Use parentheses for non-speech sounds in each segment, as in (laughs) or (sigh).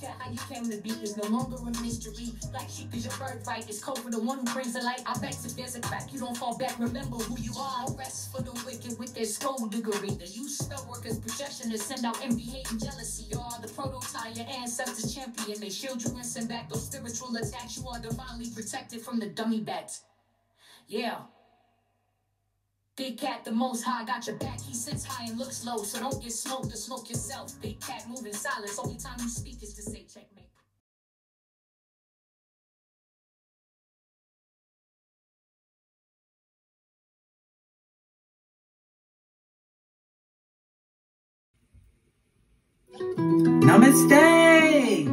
cat, how you came to be is no longer a mystery. Black sheep is your birthright. It's code for the one who brings the light. Ibex if there's a crack, you don't fall back. Remember who you are. Rest for the wicked with their skullduggery. The use spell workers' projection to send out envy, hate, and jealousy. You are the prototype, your ancestors champion. They shield you and send back those spiritual attacks. You are divinely protected from the dummy bats. Yeah. Big cat, the most high, got your back. He sits high and looks low, so don't get smoked or smoke yourself. Big cat moving silence. Only time you speak is to say checkmate. Namaste!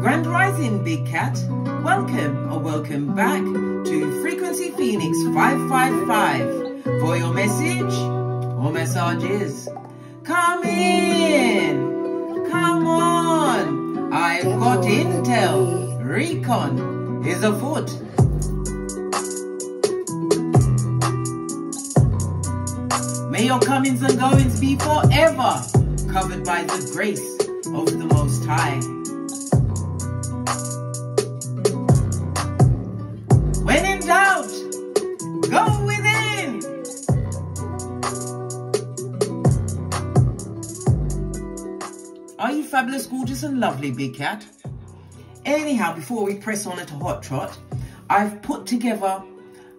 Grand Rising, Big Cat. Welcome or welcome back to Frequency Phoenix 555 for your message or messages. Come in! Come on! I've got intel. Recon is afoot. May your comings and goings be forever covered by the grace of the Most High. Fabulous, gorgeous, and lovely, Big Cat? Anyhow, before we press on at a hot trot, I've put together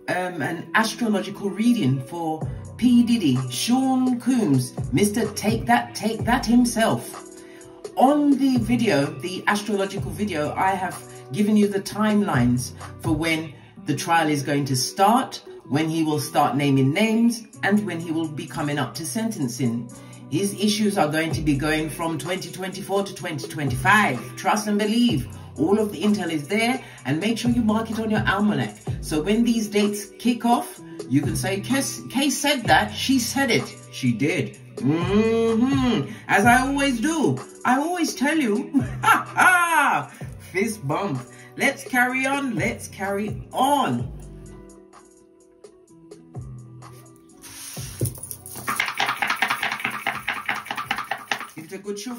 um, an astrological reading for P. Diddy, Sean Combs, Mr. Take That, Take That himself. On the video, the astrological video, I have given you the timelines for when the trial is going to start, when he will start naming names, and when he will be coming up to sentencing. His issues are going to be going from 2024 to 2025. Trust and believe. All of the intel is there and make sure you mark it on your almanac. So when these dates kick off, you can say, Kay said that, she said it. She did. Mm-hmm. As I always do. I always tell you. (laughs) Ha ha! Fist bump. Let's carry on. Let's carry on. Give it a.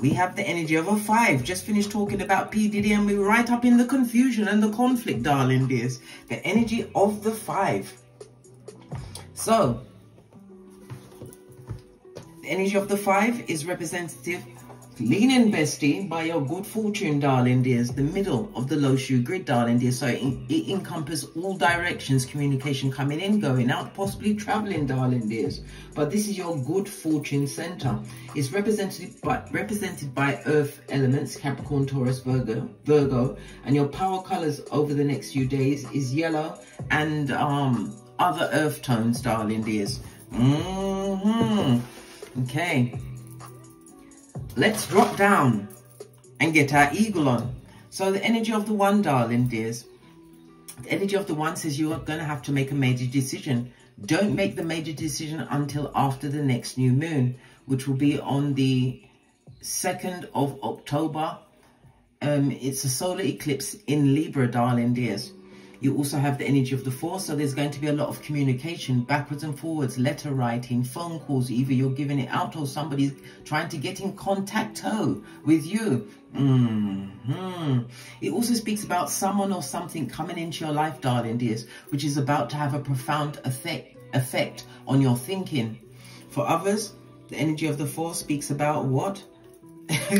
We have the energy of a five. Just finished talking about PDD and we're right up in the confusion and the conflict, darling dears. The energy of the five. So, the energy of the five is representative Leaning bestie by your good fortune, darling dears, the middle of the Lo Shu grid, darling dears. So it, it encompasses all directions, communication coming in, going out, possibly traveling, darling dears. But this is your good fortune center. It's represented by represented by earth elements, Capricorn, Taurus, Virgo, Virgo, and your power colors over the next few days is yellow and um other earth tones, darling dears. Mm-hmm. Okay let's drop down and get our eagle on. So the energy of the one, darling dears, the energy of the one says you are going to have to make a major decision. Don't make the major decision until after the next new moon, which will be on the 2nd of October. Um, it's a solar eclipse in Libra, darling dears. You also have the energy of the force, so there's going to be a lot of communication backwards and forwards, letter writing, phone calls. Either you're giving it out or somebody's trying to get in contact with you. Mm -hmm. It also speaks about someone or something coming into your life, darling dears, which is about to have a profound effect, effect on your thinking. For others, the energy of the force speaks about what? (laughs)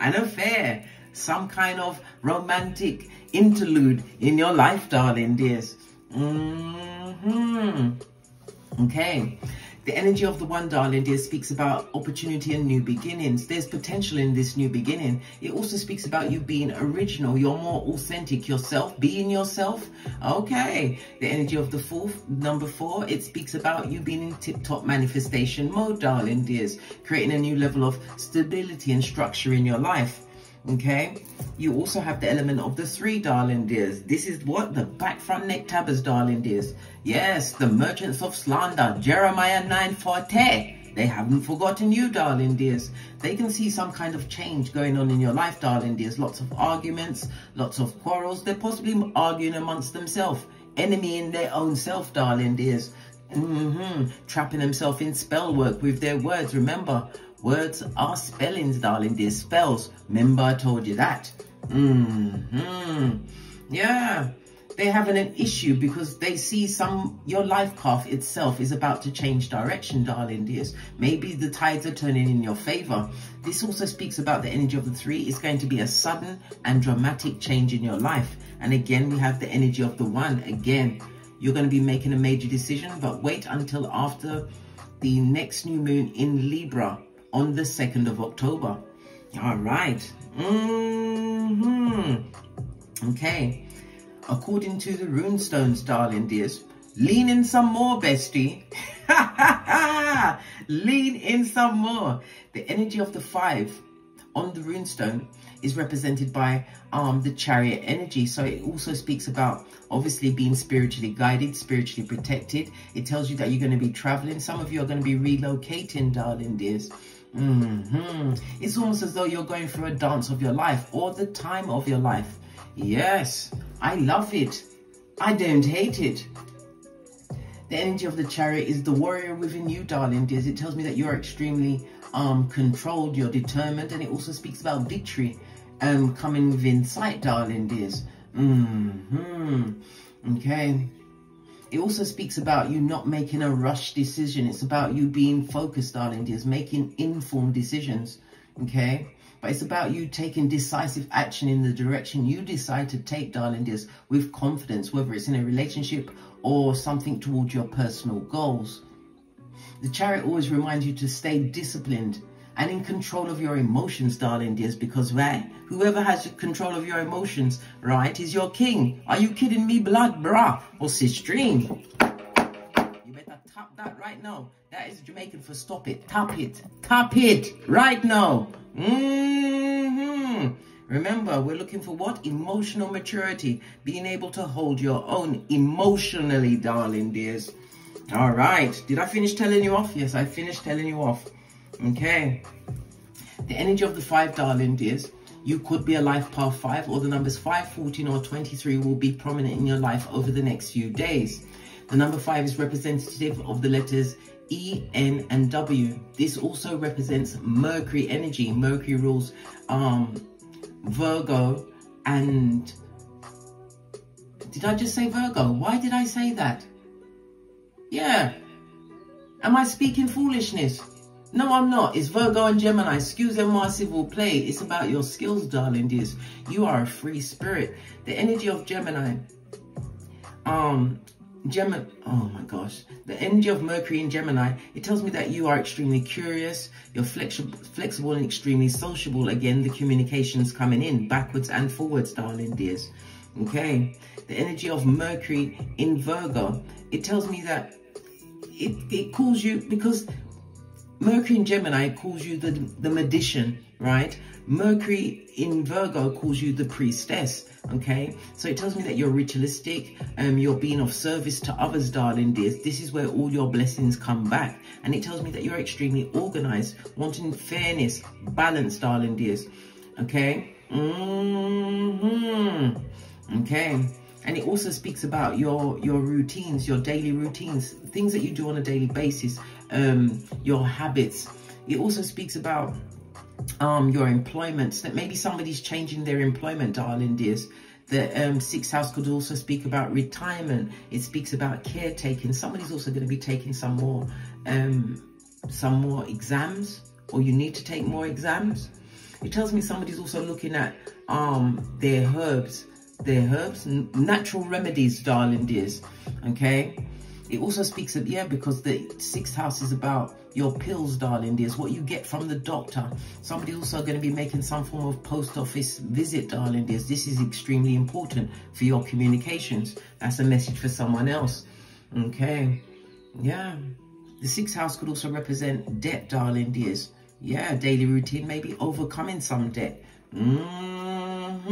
An affair some kind of romantic interlude in your life, darling dears. Mm -hmm. Okay. The energy of the one, darling dear, speaks about opportunity and new beginnings. There's potential in this new beginning. It also speaks about you being original. You're more authentic yourself, being yourself. Okay. The energy of the fourth, number four, it speaks about you being in tip-top manifestation mode, darling dears. Creating a new level of stability and structure in your life okay? You also have the element of the three darling dears. This is what the back front neck tabbers darling dears. Yes the merchants of slander jeremiah 9 forte they haven't forgotten you darling dears. They can see some kind of change going on in your life darling dears. Lots of arguments lots of quarrels. They're possibly arguing amongst themselves. Enemy in their own self darling dears. Mm -hmm. Trapping themselves in spell work with their words. Remember, words are spellings, darling. They're spells. Remember, I told you that. Mm -hmm. Yeah they're having an issue because they see some, your life path itself is about to change direction, darling dears. Maybe the tides are turning in your favor. This also speaks about the energy of the three. It's going to be a sudden and dramatic change in your life. And again, we have the energy of the one. Again, you're going to be making a major decision, but wait until after the next new moon in Libra on the 2nd of October. All right. Mm -hmm. Okay according to the runestones, darling dears. Lean in some more, bestie. (laughs) Lean in some more. The energy of the five on the runestone is represented by um, the chariot energy. So it also speaks about obviously being spiritually guided, spiritually protected. It tells you that you're going to be traveling. Some of you are going to be relocating, darling dears. Mm -hmm. It's almost as though you're going through a dance of your life or the time of your life. Yes, I love it. I don't hate it. The energy of the chariot is the warrior within you, darling dears. It tells me that you are extremely um, controlled, you're determined, and it also speaks about victory um, coming within sight, darling dears. Mm hmm Okay. It also speaks about you not making a rush decision. It's about you being focused, darling dears, making informed decisions. Okay but it's about you taking decisive action in the direction you decide to take, darling dears, with confidence, whether it's in a relationship or something towards your personal goals. The chariot always reminds you to stay disciplined and in control of your emotions, darling dears, because right, whoever has control of your emotions, right, is your king. Are you kidding me, blood, brah? Or stream? You better tap that right now. That is Jamaican for stop it. Tap it. Tap it right now. Mm -hmm. Remember, we're looking for what? Emotional maturity. Being able to hold your own emotionally, darling dears. All right. Did I finish telling you off? Yes, I finished telling you off. Okay. The energy of the five, darling is You could be a life path five or the numbers 5, 14 or 23 will be prominent in your life over the next few days. The number five is representative of the letters E, N, and W. This also represents Mercury energy. Mercury rules um, Virgo and... Did I just say Virgo? Why did I say that? Yeah. Am I speaking foolishness? No, I'm not. It's Virgo and Gemini. Excuse moi civil play. It's about your skills, darling dears. You are a free spirit. The energy of Gemini um Gemini, oh my gosh, the energy of Mercury in Gemini, it tells me that you are extremely curious, you're flexible, flexible and extremely sociable. Again, the communication's coming in backwards and forwards, darling dears. Okay, the energy of Mercury in Virgo, it tells me that it, it calls you, because Mercury in Gemini calls you the, the magician, right? Mercury in Virgo calls you the priestess, okay? So it tells me that you're ritualistic, um, you're being of service to others, darling dears. This is where all your blessings come back. And it tells me that you're extremely organized, wanting fairness, balance, darling dears, okay? Mm -hmm. Okay. And it also speaks about your, your routines, your daily routines, things that you do on a daily basis, um, your habits. It also speaks about um, your employment, that maybe somebody's changing their employment, darling dears. The um, sixth house could also speak about retirement. It speaks about caretaking. Somebody's also going to be taking some more, um, some more exams, or you need to take more exams. It tells me somebody's also looking at um, their herbs their herbs, natural remedies, darling dears, okay? It also speaks of, yeah, because the sixth house is about your pills, darling dears, what you get from the doctor. Somebody also going to be making some form of post office visit, darling dears. This is extremely important for your communications. That's a message for someone else, okay? Yeah. The sixth house could also represent debt, darling dears. Yeah, daily routine, maybe overcoming some debt. Mm-hmm.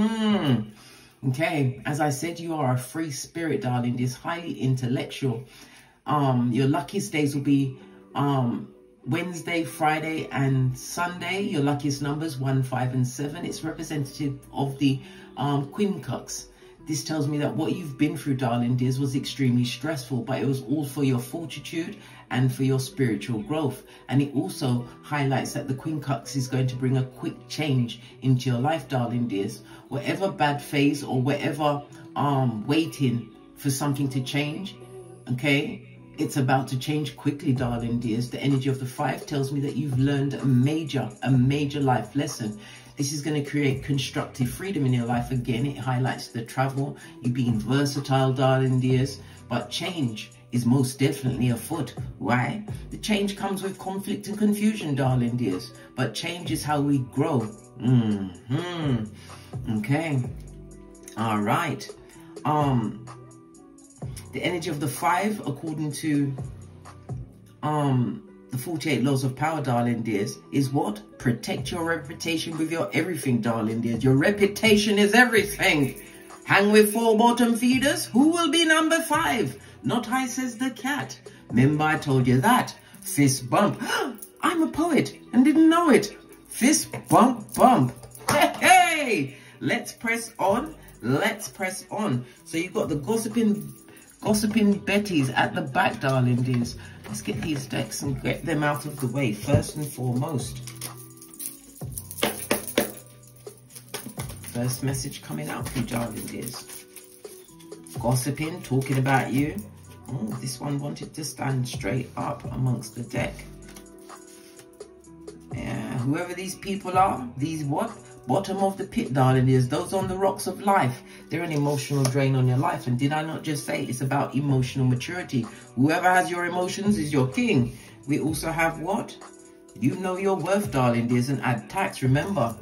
Okay, as I said, you are a free spirit, darling. This highly intellectual. Um, your luckiest days will be um, Wednesday, Friday, and Sunday. Your luckiest numbers, 1, 5, and 7. It's representative of the um, quincunx. This tells me that what you've been through, darling dears, was extremely stressful, but it was all for your fortitude and for your spiritual growth. And it also highlights that the quincunx is going to bring a quick change into your life, darling dears. Whatever bad phase or whatever um waiting for something to change, okay, it's about to change quickly, darling dears. The energy of the five tells me that you've learned a major, a major life lesson. This is going to create constructive freedom in your life. Again, it highlights the travel, you being versatile, darling dears. But change is most definitely afoot. Why? The change comes with conflict and confusion, darling dears. But change is how we grow. Mm hmm Okay. All right. Um, the energy of the five, according to um the 48 laws of power, darling dears, is what? Protect your reputation with your everything, darling dears. Your reputation is everything. Hang with four bottom feeders. Who will be number five? Not I, says the cat. Remember I told you that. Fist bump. (gasps) I'm a poet and didn't know it. Fist bump bump. (laughs) Hey, hey! Let's press on. Let's press on. So you've got the gossiping Gossiping Betty's at the back, darling dears. Let's get these decks and get them out of the way first and foremost. First message coming out for you, darling dears. Gossiping, talking about you. Oh, this one wanted to stand straight up amongst the deck. Yeah, whoever these people are, these what? Bottom of the pit, darling, is those on the rocks of life. They're an emotional drain on your life. And did I not just say it's about emotional maturity? Whoever has your emotions is your king. We also have what? You know your worth, darling. There's an add tax. Remember,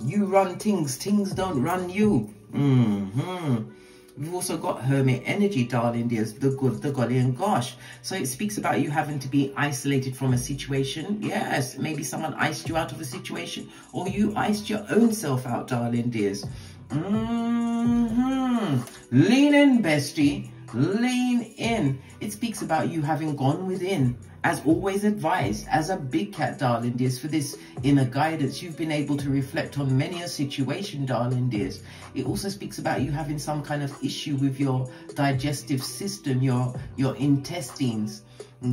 you run things. Things don't run you. Mm-hmm. We've also got hermit energy, darling dears, the good, the golly, and gosh. So it speaks about you having to be isolated from a situation. Yes, maybe someone iced you out of a situation or you iced your own self out, darling dears. Mm-hmm. Lean in, bestie. Lean in. It speaks about you having gone within. As always advised, as a big cat, darling dears, for this inner guidance, you've been able to reflect on many a situation, darling dears. It also speaks about you having some kind of issue with your digestive system, your, your intestines,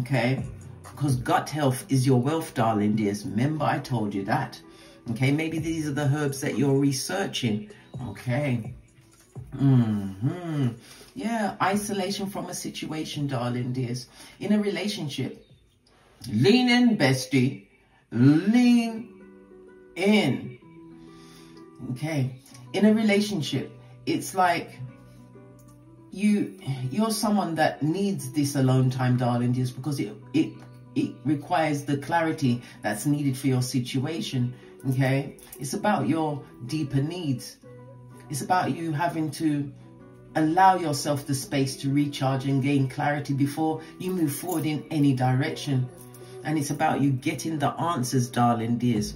okay? Because gut health is your wealth, darling dears. Remember, I told you that. Okay, maybe these are the herbs that you're researching. Okay. Mm-hmm. Yeah, isolation from a situation, darling dears. In a relationship, lean in, bestie. Lean in. Okay. In a relationship, it's like you you're someone that needs this alone time, darling dears, because it it it requires the clarity that's needed for your situation. Okay. It's about your deeper needs. It's about you having to allow yourself the space to recharge and gain clarity before you move forward in any direction. And it's about you getting the answers, darling dears,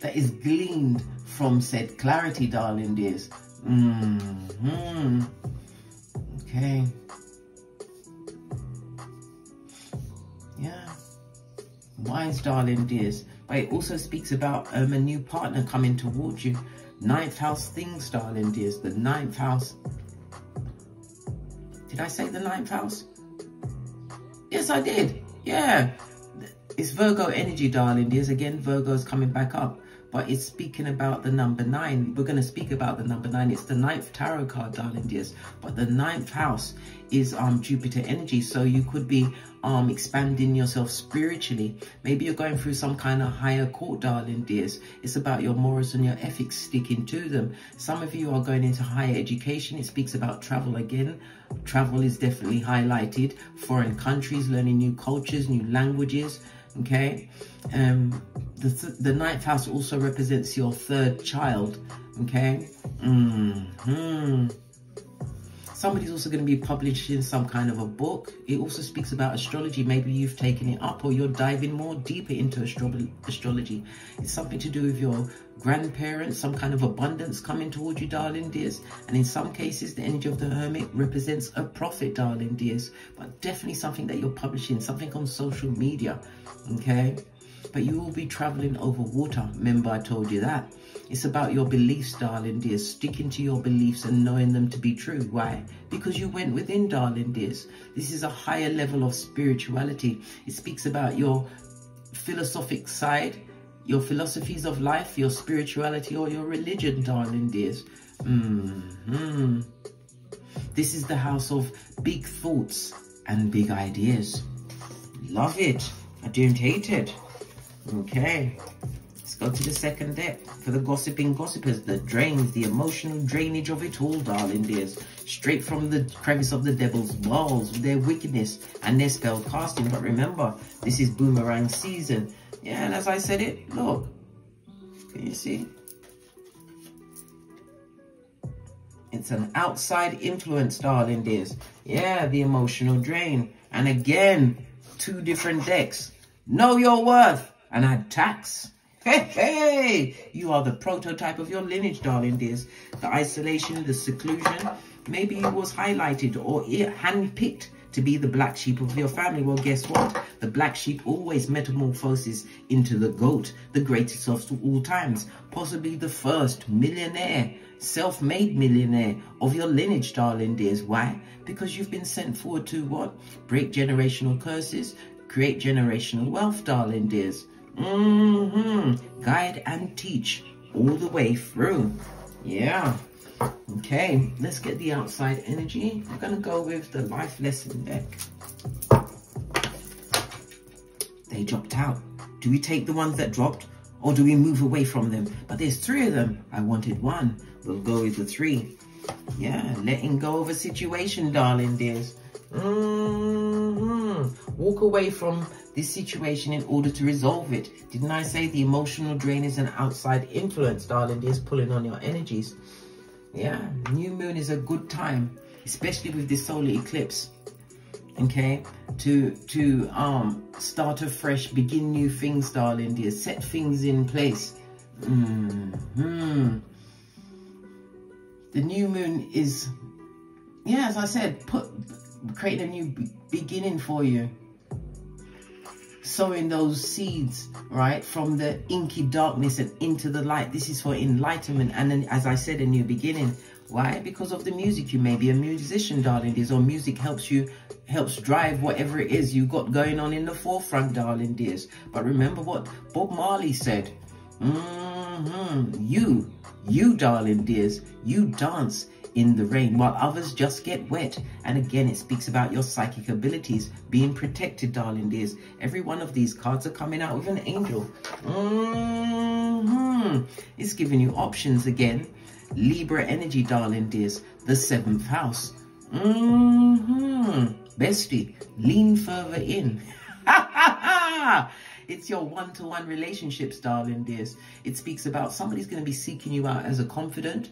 that is gleaned from said clarity, darling dears. Mm hmm Okay. Yeah. Wise, darling dears. But it also speaks about um, a new partner coming towards you. Ninth house things, darling dears. The ninth house. Did I say the ninth house? Yes, I did. Yeah. It's Virgo energy, darling dears. Again, Virgo is coming back up but it's speaking about the number nine. We're going to speak about the number nine. It's the ninth tarot card, darling dears. But the ninth house is um Jupiter energy. So you could be um expanding yourself spiritually. Maybe you're going through some kind of higher court, darling dears. It's about your morals and your ethics sticking to them. Some of you are going into higher education. It speaks about travel again. Travel is definitely highlighted. Foreign countries, learning new cultures, new languages okay um the th the ninth house also represents your third child okay mm -hmm. Somebody's also going to be publishing some kind of a book it also speaks about astrology maybe you've taken it up or you're diving more deeper into astro astrology it's something to do with your grandparents, some kind of abundance coming towards you, darling dears. And in some cases, the energy of the hermit represents a profit, darling dears. But definitely something that you're publishing, something on social media, okay? but you will be traveling over water. Remember, I told you that. It's about your beliefs, darling dears, sticking to your beliefs and knowing them to be true. Why? Because you went within, darling dears. This is a higher level of spirituality. It speaks about your philosophic side, your philosophies of life, your spirituality, or your religion, darling dears. Mm -hmm. This is the house of big thoughts and big ideas. Love it. I don't hate it. Okay. Let's go to the second deck for the gossiping gossipers, the drains, the emotional drainage of it all, darling dears. Straight from the crevice of the devil's walls, their wickedness and their spell casting. But remember, this is boomerang season. Yeah, and as I said it, look. Can you see? It's an outside influence, darling dears. Yeah, the emotional drain. And again, two different decks. Know your worth and add tax. Hey, hey, you are the prototype of your lineage, darling dears. The isolation, the seclusion, maybe it was highlighted or handpicked to be the black sheep of your family. Well, guess what? The black sheep always metamorphoses into the goat, the greatest of all times, possibly the first millionaire self-made millionaire of your lineage, darling dears. Why? Because you've been sent forward to what? Break generational curses, create generational wealth, darling dears. Mm -hmm. Guide and teach all the way through. Yeah. Okay, let's get the outside energy. I'm going to go with the life lesson deck. They dropped out. Do we take the ones that dropped or do we move away from them? But there's three of them. I wanted one. We'll go with the three. Yeah, letting go of a situation, darling dears. Mm -hmm. Walk away from this situation in order to resolve it. Didn't I say the emotional drain is an outside influence, darling dears, pulling on your energies? Yeah, new moon is a good time, especially with this solar eclipse okay to to um start afresh begin new things darling dear set things in place mm -hmm. the new moon is yeah as i said put create a new beginning for you sowing those seeds right from the inky darkness and into the light this is for enlightenment and then as i said a new beginning why? Because of the music. You may be a musician, darling dears, or music helps you, helps drive whatever it is you got going on in the forefront, darling dears. But remember what Bob Marley said. Mm -hmm. You, you, darling dears, you dance in the rain while others just get wet. And again, it speaks about your psychic abilities being protected, darling dears. Every one of these cards are coming out with an angel. Mm -hmm. It's giving you options again Libra energy, darling dears. The seventh house. Mm-hmm. Bestie, lean further in. (laughs) it's your one-to-one -one relationships, darling dears. It speaks about somebody's going to be seeking you out as a confidant,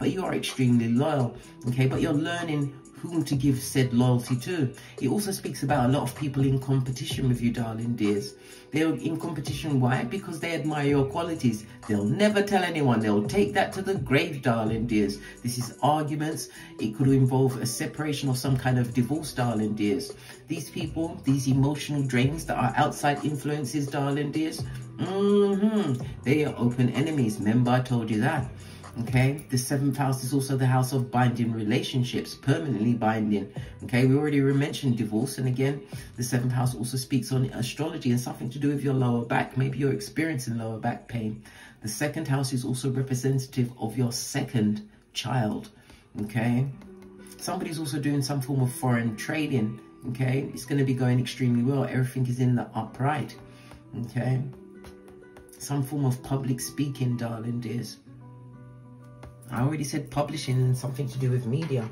but you are extremely loyal, okay? But you're learning whom to give said loyalty to. It also speaks about a lot of people in competition with you, darling dears. They're in competition, why? Because they admire your qualities. They'll never tell anyone. They'll take that to the grave, darling dears. This is arguments. It could involve a separation or some kind of divorce, darling dears. These people, these emotional drains that are outside influences, darling dears, mm -hmm, they are open enemies. Remember, I told you that. Okay, the seventh house is also the house of binding relationships, permanently binding. Okay, we already mentioned divorce. And again, the seventh house also speaks on astrology and something to do with your lower back. Maybe you're experiencing lower back pain. The second house is also representative of your second child. Okay, somebody's also doing some form of foreign trading. Okay, it's going to be going extremely well. Everything is in the upright. Okay, some form of public speaking, darling dears. I already said publishing and something to do with media.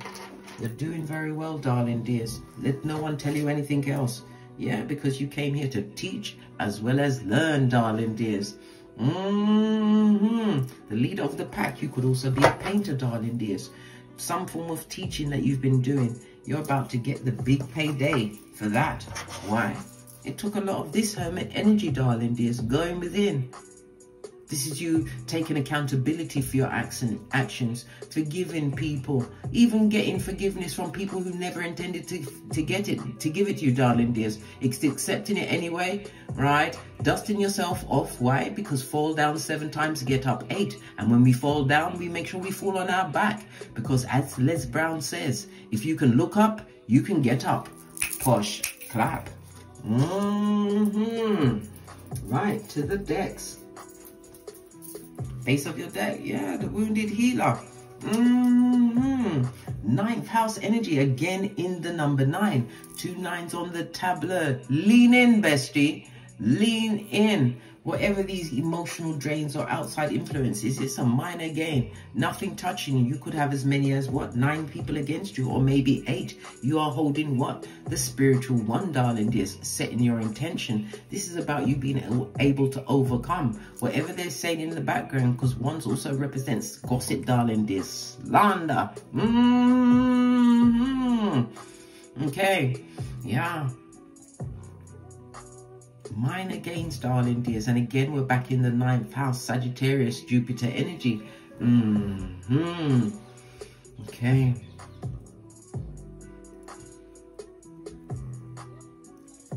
You're doing very well, darling dears. Let no one tell you anything else. Yeah, because you came here to teach as well as learn, darling dears. Mm -hmm. The leader of the pack, you could also be a painter, darling dears. Some form of teaching that you've been doing. You're about to get the big payday for that. Why? It took a lot of this hermit energy, darling dears, going within. This is you taking accountability for your actions, forgiving people, even getting forgiveness from people who never intended to, to get it, to give it to you, darling dears. Accepting it anyway, right? Dusting yourself off. Why? Because fall down seven times, get up eight. And when we fall down, we make sure we fall on our back. Because as Les Brown says, if you can look up, you can get up. Push, clap. Mm-hmm. Right, to the decks. Face of your day. Yeah, the wounded healer. Mm -hmm. Ninth house energy again in the number nine. Two nines on the tableau. Lean in, bestie. Lean in whatever these emotional drains or outside influences, it's a minor gain. Nothing touching you. You could have as many as what? Nine people against you or maybe eight. You are holding what? The spiritual one, darling, dear, setting your intention. This is about you being able to overcome whatever they're saying in the background because ones also represents gossip, darling, dear, slander. Mm -hmm. Okay. Yeah minor gains, darling dears. And again, we're back in the ninth house, Sagittarius, Jupiter energy. Mm hmm Okay.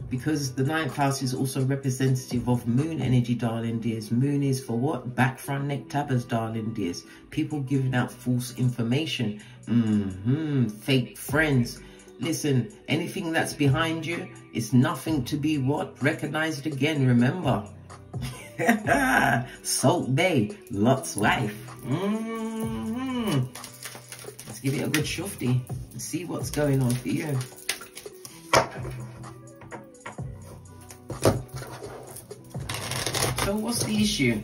Because the ninth house is also representative of moon energy, darling dears. Moon is for what? Back, front, neck, tabbers, darling dears. People giving out false information. Mm hmm Fake friends Listen, anything that's behind you is nothing to be what? Recognized again, remember. (laughs) Salt Bae, Lot's wife. Mm -hmm. Let's give it a good shufty and see what's going on for you. So what's the issue?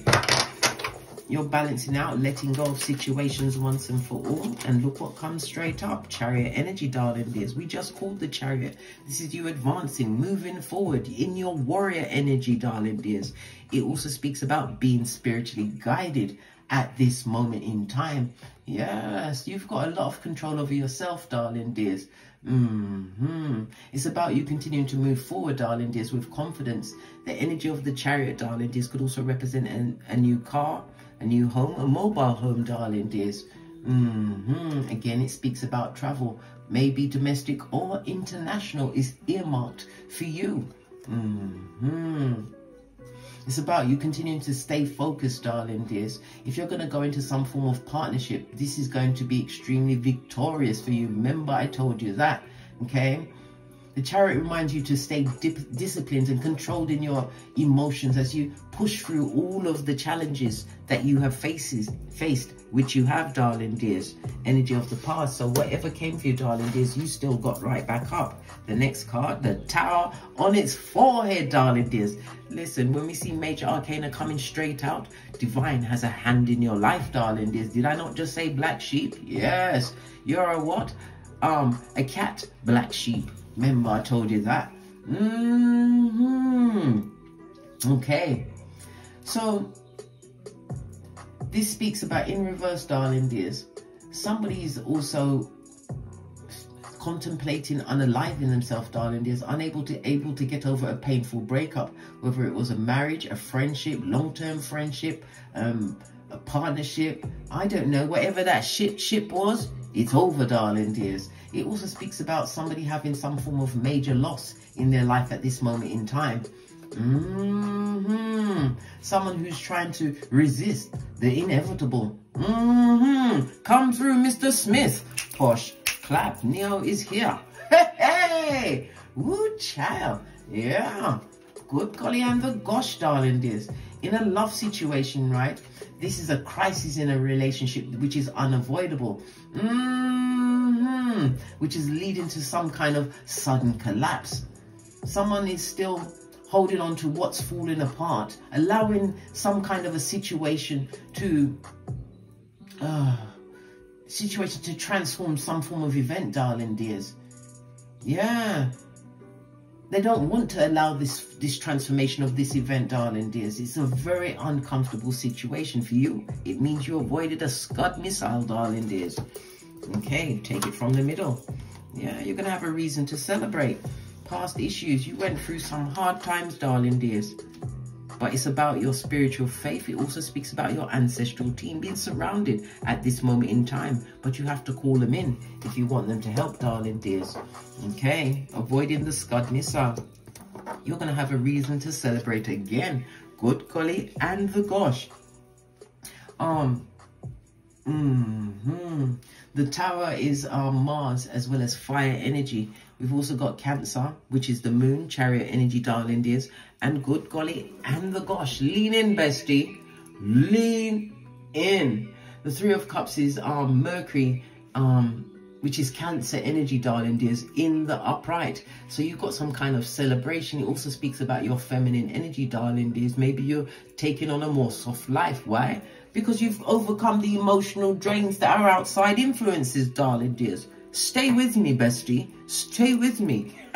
You're balancing out, letting go of situations once and for all. And look what comes straight up. Chariot energy, darling dears. We just called the chariot. This is you advancing, moving forward in your warrior energy, darling dears. It also speaks about being spiritually guided at this moment in time. Yes, you've got a lot of control over yourself, darling dears. Mm hmm It's about you continuing to move forward, darling dears, with confidence. The energy of the chariot, darling dears, could also represent an, a new car, a new home, a mobile home, darling dears. Mm -hmm. Again, it speaks about travel, maybe domestic or international is earmarked for you. Mm -hmm. It's about you continuing to stay focused, darling dears. If you're going to go into some form of partnership, this is going to be extremely victorious for you. Remember, I told you that, okay? The chariot reminds you to stay disciplined and controlled in your emotions as you push through all of the challenges that you have faces, faced, which you have, darling dears. Energy of the past. So whatever came for you, darling dears, you still got right back up. The next card, the tower on its forehead, darling dears. Listen, when we see Major Arcana coming straight out, Divine has a hand in your life, darling dears. Did I not just say black sheep? Yes. You're a what? Um, a cat, black sheep. Remember I told you that? Mm hmm Okay. So, this speaks about in reverse, darling dears. Somebody is also contemplating unaliving themselves, darling dears, unable to able to get over a painful breakup, whether it was a marriage, a friendship, long-term friendship, um, a partnership, I don't know, whatever that shit ship was, it's over, darling dears. It also speaks about somebody having some form of major loss in their life at this moment in time. Mm -hmm. Someone who's trying to resist the inevitable. Mm -hmm. Come through, Mr. Smith. Posh, clap, Neo is here. (laughs) Hey, hey! Woo, child. Yeah. Good golly and the gosh, darling dears. In a love situation, right? This is a crisis in a relationship which is unavoidable. Mm -hmm. Which is leading to some kind of sudden collapse. Someone is still holding on to what's falling apart, allowing some kind of a situation to uh, situation to transform some form of event, darling dears. Yeah, they don't want to allow this this transformation of this event, darling dears. It's a very uncomfortable situation for you. It means you avoided a Scud missile, darling dears. Okay, take it from the middle. Yeah, you're going to have a reason to celebrate. Past issues, you went through some hard times, darling dears. but it's about your spiritual faith. It also speaks about your ancestral team being surrounded at this moment in time. But you have to call them in if you want them to help, darling dears. Okay, avoiding the scud missile. You're going to have a reason to celebrate again. Good golly and the gosh. Um, mm The tower is our Mars as well as fire energy. We've also got Cancer, which is the moon, chariot energy, darling dears. And good golly, and the gosh, lean in, bestie. Lean in. The Three of Cups is um, Mercury, um, which is Cancer energy, darling dears, in the upright. So you've got some kind of celebration. It also speaks about your feminine energy, darling dears. Maybe you're taking on a more soft life. Why? Because you've overcome the emotional drains that are outside influences, darling dears. Stay with me, bestie. Stay with me. (laughs)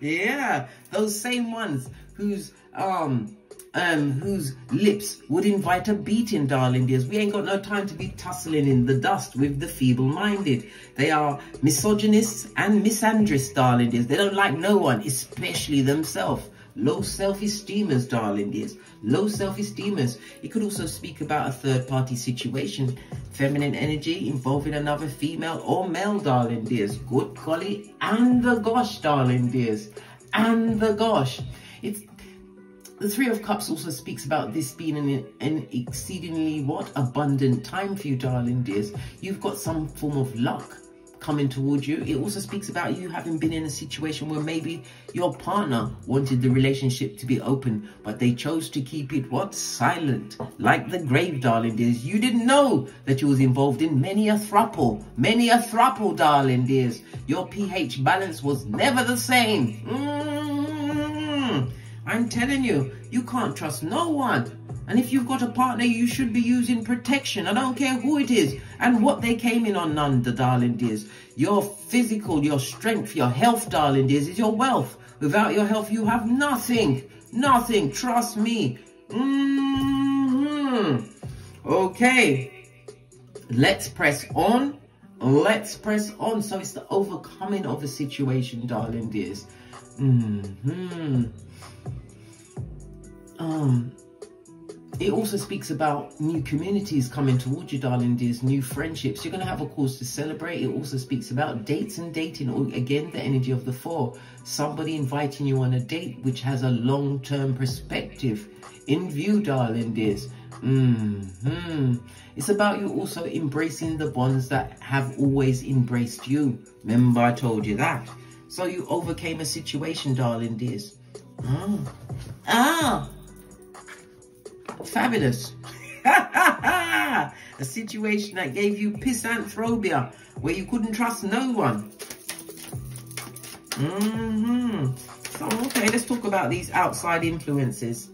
yeah, those same ones whose um um whose lips would invite a beating, darling dears. We ain't got no time to be tussling in the dust with the feeble-minded. They are misogynists and misandrists, darling dears. They don't like no one, especially themselves. Low self-esteemers, darling dears. Low self-esteemers. It could also speak about a third-party situation. Feminine energy involving another female or male, darling dears. Good golly and the gosh, darling dears. And the gosh. It's the Three of Cups also speaks about this being an, an exceedingly, what, abundant time for you, darling dears. You've got some form of luck coming towards you. It also speaks about you having been in a situation where maybe your partner wanted the relationship to be open, but they chose to keep it what? Silent. Like the grave, darling dears. You didn't know that you was involved in many a thruple. Many a thruple, darling dears. Your pH balance was never the same. Mm. I'm telling you, you can't trust no one. And if you've got a partner, you should be using protection. I don't care who it is and what they came in on the darling dears. Your physical, your strength, your health, darling dears, is your wealth. Without your health, you have nothing. Nothing. Trust me. Mm -hmm. Okay. Let's press on. Let's press on. So it's the overcoming of a situation, darling dears. Mm -hmm. Um, it also speaks about new communities coming towards you, darling dears, new friendships. You're going to have a cause to celebrate. It also speaks about dates and dating, or again, the energy of the four. Somebody inviting you on a date which has a long-term perspective in view, darling dears. Mm hmm It's about you also embracing the bonds that have always embraced you. Remember I told you that. So you overcame a situation, darling dears. Mm. Ah! Fabulous. (laughs) a situation that gave you pisanthropia, where you couldn't trust no one. Mm-hmm. So, okay, let's talk about these outside influences.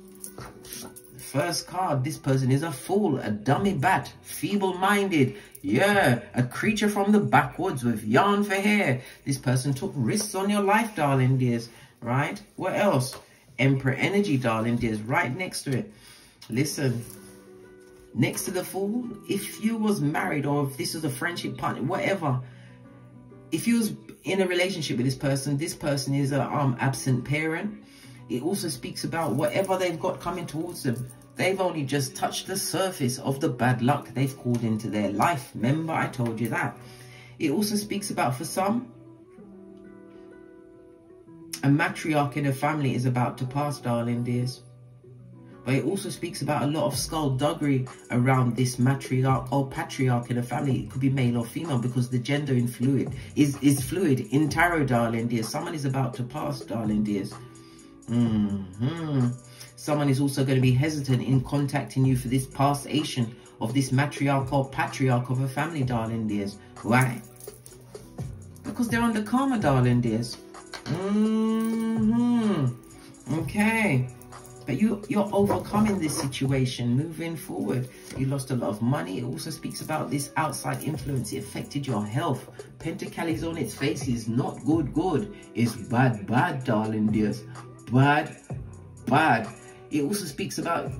First card, this person is a fool, a dummy bat, feeble-minded. Yeah, a creature from the backwoods with yarn for hair. This person took risks on your life, darling dears. Right? What else? Emperor energy, darling dears, right next to it. Listen, next to the fool, if you was married or if this was a friendship partner, whatever, if you was in a relationship with this person, this person is an um, absent parent. It also speaks about whatever they've got coming towards them. They've only just touched the surface of the bad luck they've called into their life. Remember, I told you that. It also speaks about, for some, a matriarch in a family is about to pass, darling dears. But it also speaks about a lot of skullduggery around this matriarch or patriarch in a family. It could be male or female because the gender in fluid is, is fluid in tarot, darling dears. Someone is about to pass, darling dears. Mm -hmm. Someone is also going to be hesitant in contacting you for this passation of this matriarch or patriarch of a family, darling dears. Why? Because they're under karma, darling dears. Mm -hmm. Okay. You, you're overcoming this situation, moving forward. You lost a lot of money. It also speaks about this outside influence. It affected your health. Pentacles on its face is not good, good. It's bad, bad, darling dears. Bad, bad. it also speaks about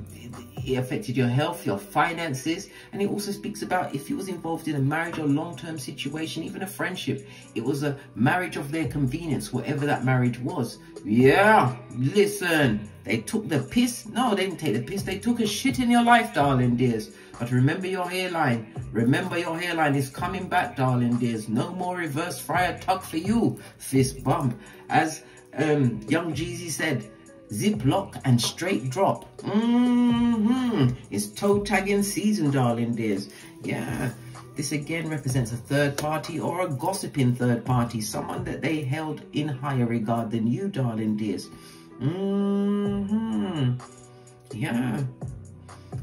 it affected your health, your finances, and it also speaks about if you was involved in a marriage or long-term situation, even a friendship. It was a marriage of their convenience, whatever that marriage was. Yeah, listen, they took the piss. No, they didn't take the piss. They took a shit in your life, darling dears. But remember your hairline. Remember your hairline is coming back, darling dears. No more reverse Friar Tuck for you, fist bump. As um, young Jeezy said, zip lock and straight drop. Mm-hmm. It's toe tagging season, darling dears. Yeah. This again represents a third party or a gossiping third party, someone that they held in higher regard than you, darling dears. Mm-hmm. Yeah.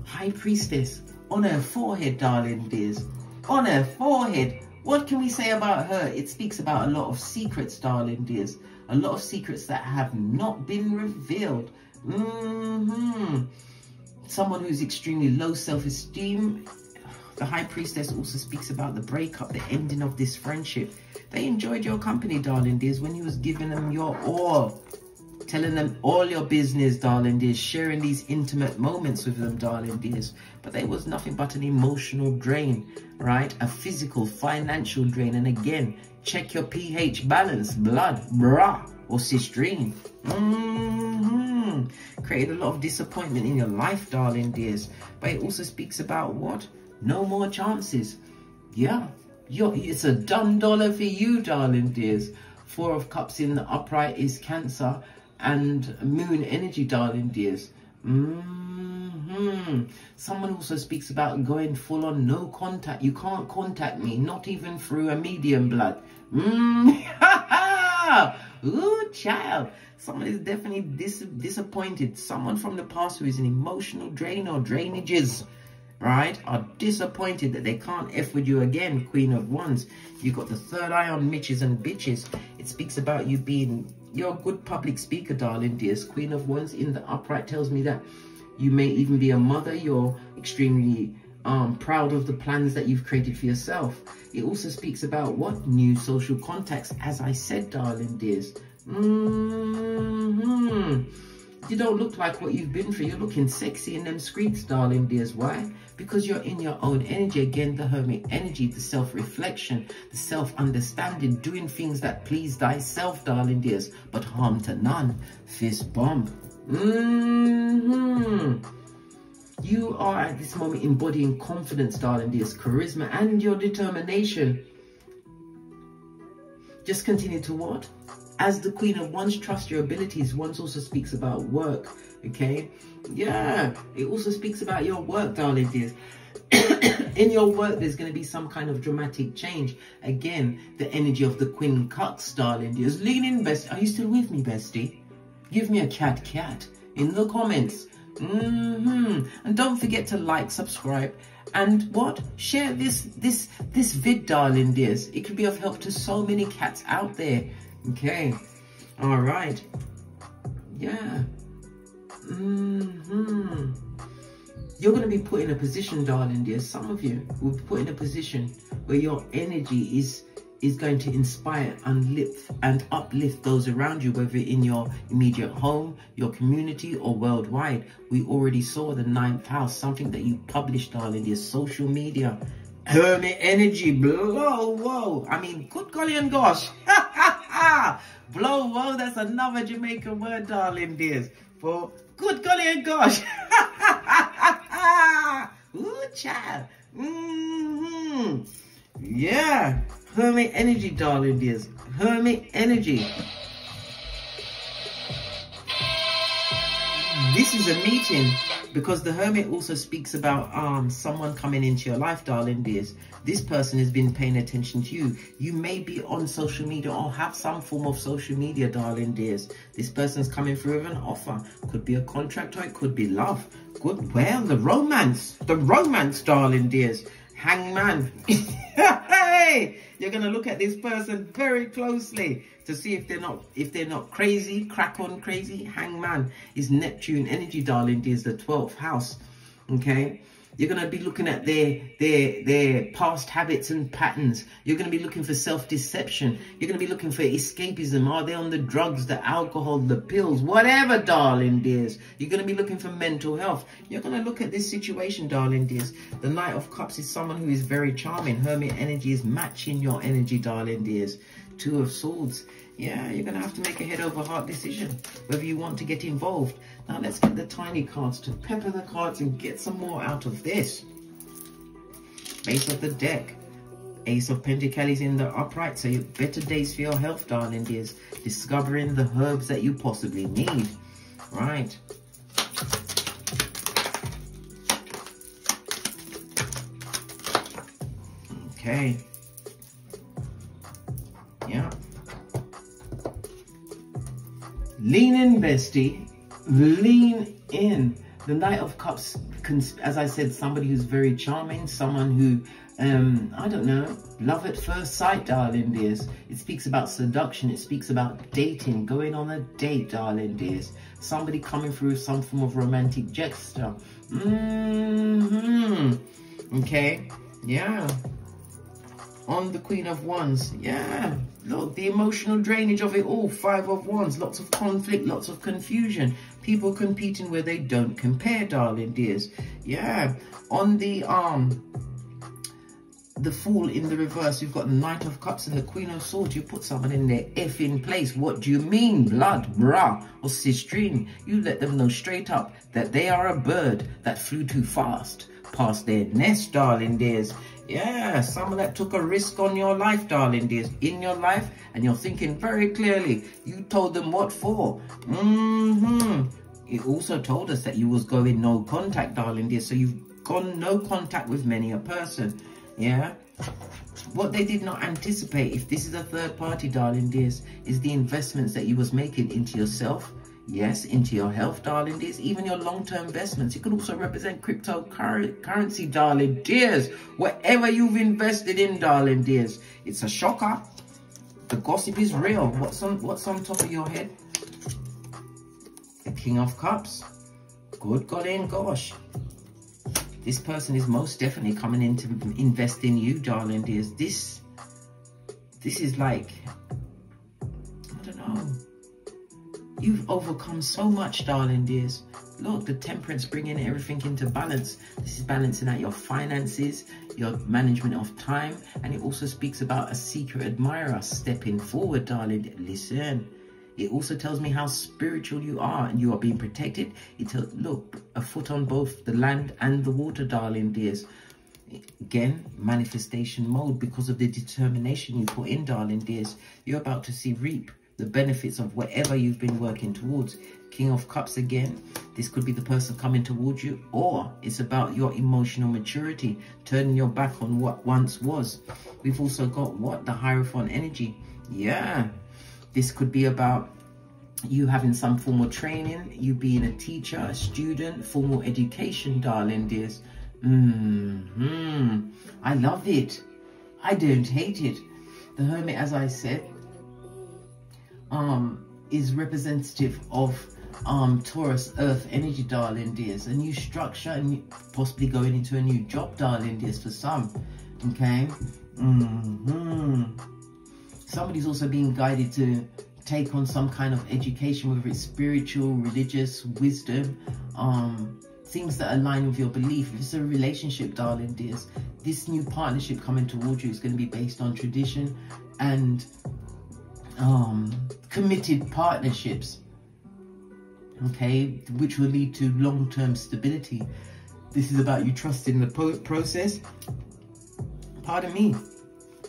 High priestess on her forehead, darling dears. On her forehead. What can we say about her? It speaks about a lot of secrets, darling dears. A lot of secrets that have not been revealed. Mm-hmm. Someone who's extremely low self-esteem. The High Priestess also speaks about the breakup, the ending of this friendship. They enjoyed your company, darling dears, when you was giving them your all telling them all your business, darling dears, sharing these intimate moments with them, darling dears. But there was nothing but an emotional drain, right? A physical, financial drain. And again, check your pH balance, blood, bra, or cistrine. Mm -hmm. Create a lot of disappointment in your life, darling dears. But it also speaks about what? No more chances. Yeah, You're, it's a dumb dollar for you, darling dears. Four of Cups in the upright is Cancer and moon energy, darling dears. Mm -hmm. Someone also speaks about going full on no contact. You can't contact me, not even through a medium blood. Mm (laughs) Ooh, child. Someone is definitely dis disappointed. Someone from the past who is an emotional drain or drainages right, are disappointed that they can't F with you again, Queen of Wands. You've got the third eye on Mitches and Bitches. It speaks about you being, you're a good public speaker, darling, dears. Queen of Wands in the upright tells me that you may even be a mother. You're extremely um, proud of the plans that you've created for yourself. It also speaks about what? New social contacts, as I said, darling, dears. Mm -hmm. You don't look like what you've been through. You're looking sexy in them streets, darling dears. Why? Because you're in your own energy. Again, the hermit energy, the self-reflection, the self-understanding, doing things that please thyself, darling dears, but harm to none. Fist bump. Mm -hmm. You are at this moment embodying confidence, darling dears, charisma and your determination. Just continue to what? As the queen of wands, trust your abilities. Wands also speaks about work, okay? Yeah, it also speaks about your work, darling dears. (coughs) in your work, there's going to be some kind of dramatic change. Again, the energy of the Queen Cups, darling dears. Lean in, best. Are you still with me, bestie? Give me a cat cat in the comments. Mm -hmm. And don't forget to like, subscribe, and what? Share this this this vid, darling dears. It could be of help to so many cats out there. Okay. All right. Yeah. Mm-hmm. You're going to be put in a position, darling dear. Some of you will be put in a position where your energy is is going to inspire and lift and uplift those around you, whether in your immediate home, your community, or worldwide. We already saw the ninth house, something that you published, darling, your social media. Hermit energy, blow, whoa. I mean, good golly and gosh. Blow, whoa, that's another Jamaican word, darling dears. For good golly and gosh. (laughs) Ooh, child. Mm -hmm. Yeah. Hermit energy, darling dears. Hermit energy. This is a meeting because the hermit also speaks about um someone coming into your life darling dears. This person has been paying attention to you. You may be on social media or have some form of social media darling dears. This person's coming through with an offer. Could be a contract or it could be love. Good well the romance the romance darling dears. Hangman. (laughs) Hey you're gonna look at this person very closely to see if they're not if they're not crazy, crack on crazy. Hangman is Neptune energy, darling, is the 12th house. Okay. You're going to be looking at their, their, their past habits and patterns. You're going to be looking for self-deception. You're going to be looking for escapism. Are they on the drugs, the alcohol, the pills, whatever, darling dears. You're going to be looking for mental health. You're going to look at this situation, darling dears. The Knight of Cups is someone who is very charming. Hermit energy is matching your energy, darling dears. Two of Swords. Yeah, you're going to have to make a head over heart decision whether you want to get involved. Now let's get the tiny cards to pepper the cards and get some more out of this. Base of the deck. Ace of Pentacles in the upright, so you better days for your health, darling dears. Discovering the herbs that you possibly need. Right. Okay. Yeah. Lean in, bestie. Lean in. The Knight of Cups, as I said, somebody who's very charming, someone who, um, I don't know, love at first sight, darling dears. It speaks about seduction. It speaks about dating, going on a date, darling dears. Somebody coming through some form of romantic gesture. Mm hmm Okay, yeah on the Queen of Wands. Yeah, look, the emotional drainage of it all. Five of Wands, lots of conflict, lots of confusion. People competing where they don't compare, darling dears. Yeah, on the um, the Fool in the reverse, you've got the Knight of Cups and the Queen of Swords. You put someone in their F in place. What do you mean, blood, brah, or sistrine? You let them know straight up that they are a bird that flew too fast past their nest, darling dears. Yeah, someone that took a risk on your life, darling dears, in your life, and you're thinking very clearly. You told them what for. Mm-hmm. It also told us that you was going no contact, darling dear. So you've gone no contact with many a person. Yeah. What they did not anticipate, if this is a third party, darling dears, is the investments that you was making into yourself, Yes, into your health, darling dears, even your long-term investments. It could also represent cryptocurrency, darling dears. Whatever you've invested in, darling dears. It's a shocker. The gossip is real. What's on, what's on top of your head? The King of Cups. Good God and gosh. This person is most definitely coming in to invest in you, darling dears. This, this is like, I don't know You've overcome so much, darling dears. Look, the temperance bringing everything into balance. This is balancing out your finances, your management of time, and it also speaks about a secret admirer stepping forward, darling. Listen, it also tells me how spiritual you are and you are being protected. It tells, look, a foot on both the land and the water, darling dears. Again, manifestation mode because of the determination you put in, darling dears. You're about to see reap the benefits of whatever you've been working towards. King of Cups again, this could be the person coming towards you, or it's about your emotional maturity, turning your back on what once was. We've also got what? The Hierophant energy. Yeah, this could be about you having some formal training, you being a teacher, a student, formal education, darling dears. Mm hmm I love it. I don't hate it. The Hermit, as I said, um, is representative of um, Taurus Earth energy, darling dears. A new structure and possibly going into a new job, darling dears, for some. Okay? Mm -hmm. Somebody's also being guided to take on some kind of education, whether it's spiritual, religious, wisdom, um, things that align with your belief. If it's a relationship, darling dears, this new partnership coming towards you is going to be based on tradition and um, committed partnerships, okay, which will lead to long-term stability. This is about you trusting the process. Pardon me.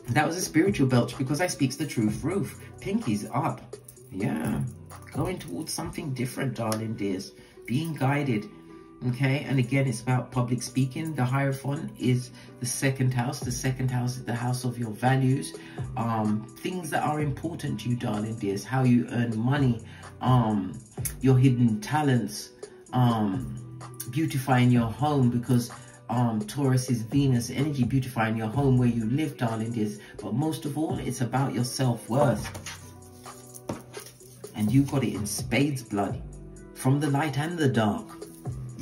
That was a spiritual belch because I speaks the truth roof. Pinkies up. Yeah. Going towards something different, darling dears. Being guided okay and again it's about public speaking. The hierophant is the second house. The second house is the house of your values. Um things that are important to you darling dears. How you earn money. Um your hidden talents. Um beautifying your home because um taurus is venus energy beautifying your home where you live darling dears. But most of all it's about your self-worth. And you got it in spades blood from the light and the dark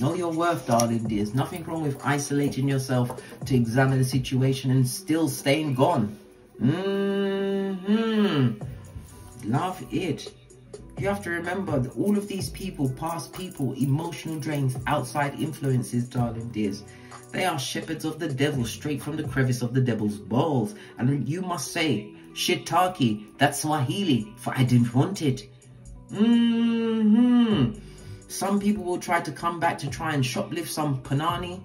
Know your worth, darling There's Nothing wrong with isolating yourself to examine the situation and still staying gone. Mm-hmm. Love it. You have to remember that all of these people, past people, emotional drains, outside influences, darling dears, they are shepherds of the devil straight from the crevice of the devil's balls. And you must say, shiitake, that's Swahili, for I didn't want it. Mm-hmm. Some people will try to come back to try and shoplift some panani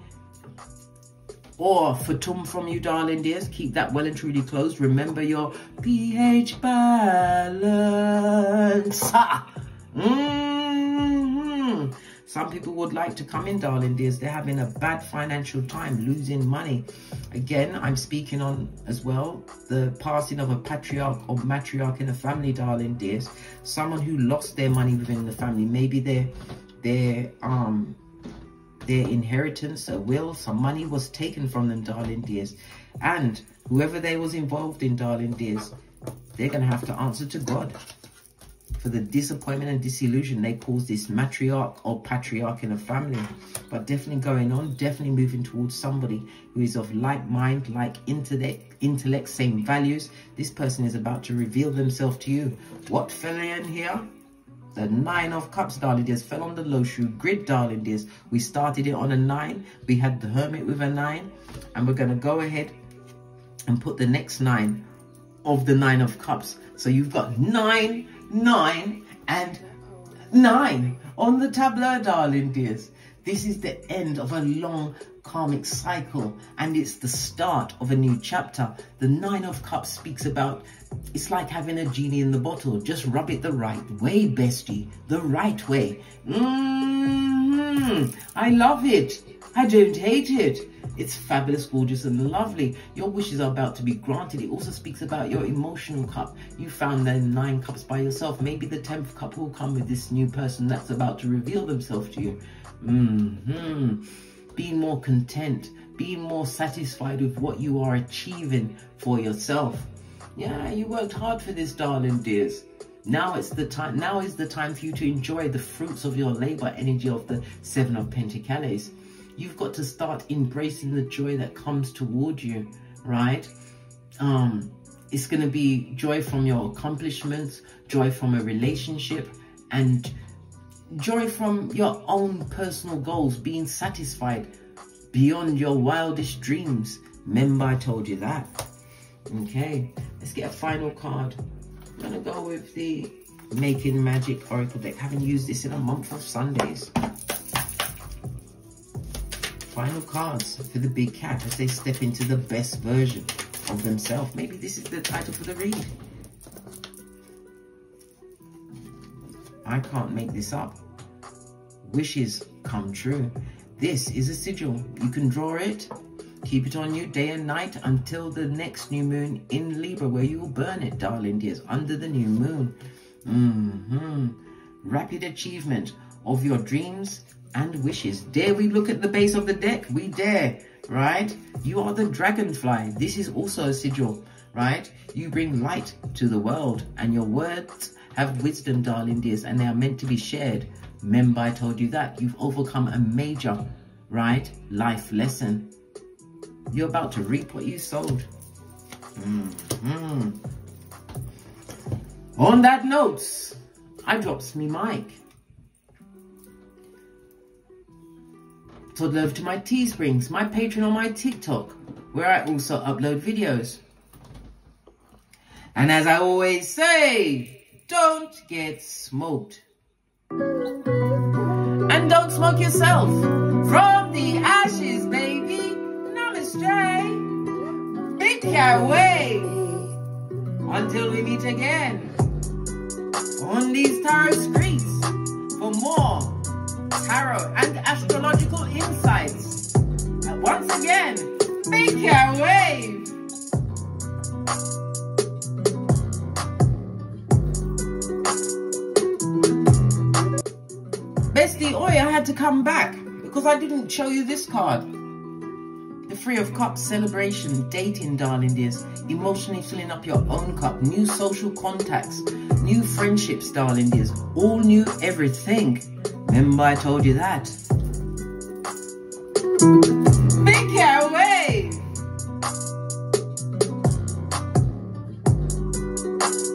or fatum from you, darling dears. Keep that well and truly closed. Remember your pH balance. Some people would like to come in, darling dears. They're having a bad financial time, losing money. Again, I'm speaking on as well the passing of a patriarch or matriarch in a family, darling dears. Someone who lost their money within the family. Maybe their their um their inheritance, a will, some money was taken from them, darling dears. And whoever they was involved in, darling dears, they're to have to answer to God for the disappointment and disillusion they caused this matriarch or patriarch in a family. But definitely going on, definitely moving towards somebody who is of like mind, like intellect, intellect, same values. This person is about to reveal themselves to you. What fell in here? The nine of cups, darling dears, fell on the Lo Shu grid, darling dears. We started it on a nine. We had the hermit with a nine. And we're going to go ahead and put the next nine of the nine of cups. So you've got nine, nine, and nine on the tableau, darling dears. This is the end of a long karmic cycle and it's the start of a new chapter. The Nine of Cups speaks about it's like having a genie in the bottle. Just rub it the right way, bestie. The right way. Mmm, I love it. I don't hate it. It's fabulous, gorgeous, and lovely. Your wishes are about to be granted. It also speaks about your emotional cup. You found the nine cups by yourself. Maybe the tenth cup will come with this new person that's about to reveal themselves to you. Mm hmm Being more content. Being more satisfied with what you are achieving for yourself. Yeah, you worked hard for this, darling dears. Now it's the time. Now is the time for you to enjoy the fruits of your labor energy of the Seven of Pentacles. You've got to start embracing the joy that comes toward you, right? Um, it's going to be joy from your accomplishments, joy from a relationship, and joy from your own personal goals, being satisfied beyond your wildest dreams. Remember I told you that. Okay, let's get a final card. I'm going to go with the Making Magic Oracle deck. Haven't used this in a month of Sundays. Final cards for the big cat as they step into the best version of themselves. Maybe this is the title for the read. I can't make this up. Wishes come true. This is a sigil. You can draw it, keep it on you day and night until the next new moon in Libra where you will burn it, darling dears, under the new moon. Mm -hmm. Rapid achievement of your dreams and wishes. Dare we look at the base of the deck? We dare, right? You are the dragonfly. This is also a sigil, right? You bring light to the world and your words have wisdom, darling dears, and they are meant to be shared. Remember, I told you that. You've overcome a major, right, life lesson. You're about to reap what you sowed. Mm -hmm. On that note, I drops me mic. So love to my Teesprings, my Patreon, or my TikTok, where I also upload videos. And as I always say, don't get smoked. And don't smoke yourself from the ashes, baby. Namaste. Big cat way. Until we meet again on these tarot streets for more tarot and astrological insights. And once again, make your wave. Bestie Oi, I had to come back because I didn't show you this card. The Three of Cups celebration, dating, darling dears, emotionally filling up your own cup, new social contacts, new friendships, darling dears, all new everything. Remember I told you that.